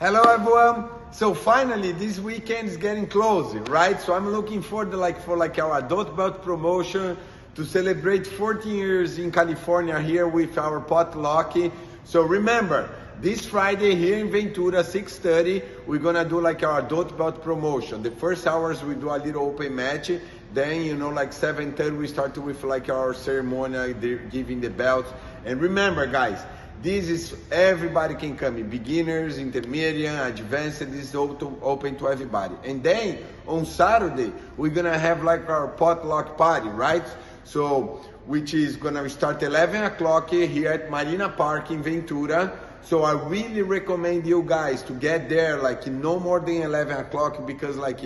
Hello everyone. So finally this weekend is getting close, right? So I'm looking for the like for like our adult belt promotion to celebrate 14 years in California here with our potluck. So remember, this Friday here in Ventura, 6.30, we're gonna do like our adult belt promotion. The first hours we do a little open match. Then, you know, like 7.30 we start with like our ceremony, giving the belts. And remember guys, this is everybody can come in, beginners, intermediate, advanced. This is open, open to everybody. And then on Saturday we're gonna have like our potluck party, right? So which is gonna start 11 o'clock here at Marina Park in Ventura. So I really recommend you guys to get there like no more than 11 o'clock because like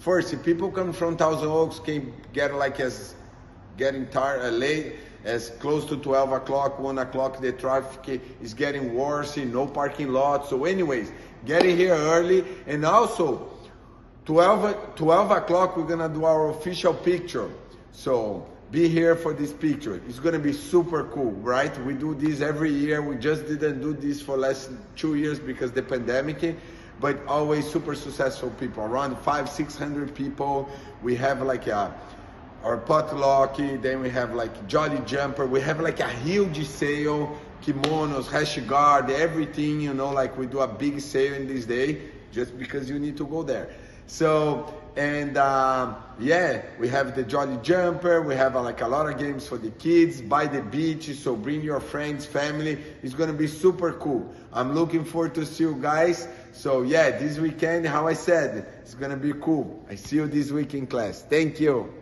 first if people come from Thousand Oaks can get like as getting tired uh, late as close to 12 o'clock, 1 o'clock, the traffic is getting worse, in no parking lot. So anyways, getting here early. And also, 12, 12 o'clock, we're gonna do our official picture. So be here for this picture. It's gonna be super cool, right? We do this every year. We just didn't do this for last two years because the pandemic, but always super successful people, around five, 600 people. We have like a, our potluck, then we have like Jolly Jumper, we have like a huge sale, kimonos, rash guard, everything, you know, like we do a big sale in this day just because you need to go there. So, and um, yeah, we have the Jolly Jumper, we have uh, like a lot of games for the kids, by the beach, so bring your friends, family, it's gonna be super cool. I'm looking forward to see you guys. So yeah, this weekend, how I said, it's gonna be cool. I see you this week in class. Thank you.